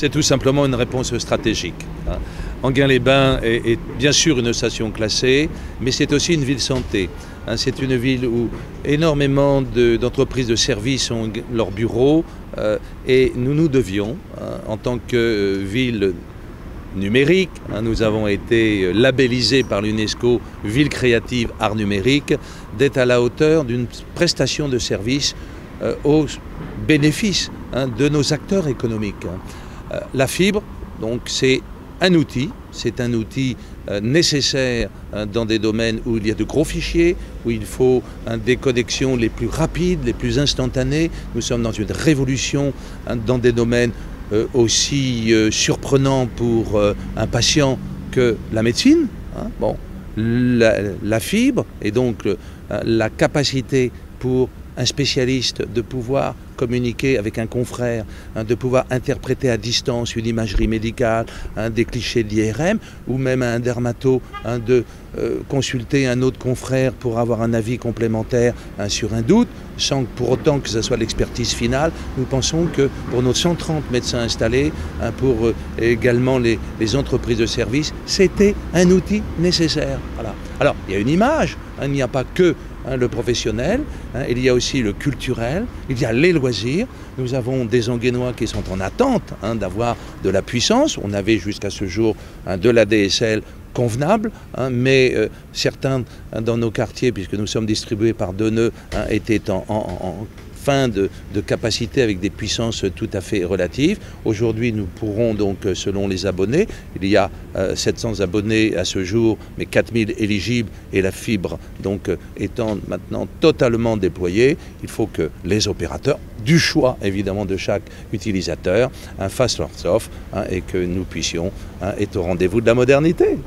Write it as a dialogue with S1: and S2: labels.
S1: C'est tout simplement une réponse stratégique. Hein. Anguin-les-Bains est, bien sûr une station classée, mais c'est aussi une ville santé. Hein. c'est une ville où énormément d'entreprises de, services ont leurs bureaux euh, et nous nous devions, hein, en tant que euh, ville numérique, nous avons été labellisés par l'UNESCO ville créative art numérique, d'être à la hauteur d'une prestation de services euh, au bénéfice de nos acteurs économiques. Euh, la fibre, donc c'est un outil, c'est un outil euh, nécessaire hein, dans des domaines où il y a de gros fichiers, où il faut hein, des connexions les plus rapides, les plus instantanées. Nous sommes dans une révolution hein, dans des domaines euh, aussi surprenants pour un patient que la médecine. La, fibre et donc la capacité pour un spécialiste de pouvoir communiquer avec un confrère, hein, de pouvoir interpréter à distance une imagerie médicale, hein, des clichés de l'IRM, ou même un dermato hein, de euh, consulter un autre confrère pour avoir un avis complémentaire sur un doute, sans pour autant que ce soit l'expertise finale. Nous pensons que pour nos 130 médecins installés, pour euh, également les, entreprises de services, c'était un outil nécessaire. Voilà. Alors, il y a une image, il n'y a pas que le professionnel, il y a aussi le culturel, il y a les loisirs. Nous avons des Anguénois qui sont en attente hein, d'avoir de la puissance. On avait jusqu'à ce jour de la DSL convenable, mais euh, certains dans nos quartiers, puisque nous sommes distribués par deux nœuds, étaient en fin de, capacité avec des puissances tout à fait relatives. Aujourd'hui, nous pourrons donc, selon les abonnés, il y a 700 euh, abonnés à ce jour, mais 4000 éligibles et la fibre donc étant maintenant totalement déployée, il faut que les opérateurs, du choix évidemment de chaque utilisateur, hein, fassent leur offre et que nous puissions hein, être au rendez-vous de la modernité.